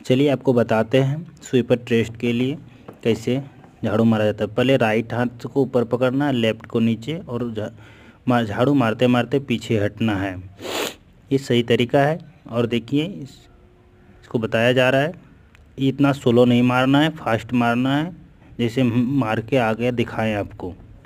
चलिए आपको बताते हैं स्वीपर ट्रेस्ट के लिए कैसे झाड़ू मारा जाता है। पहले राइट हाथ को ऊपर पकड़ना है लेफ़्ट को नीचे और झाड़ू मारते मारते पीछे हटना है। ये सही तरीका है और देखिए इस, इसको बताया जा रहा है। इतना स्लो नहीं मारना है फास्ट मारना है जैसे मार के आगे दिखाएँ आपको।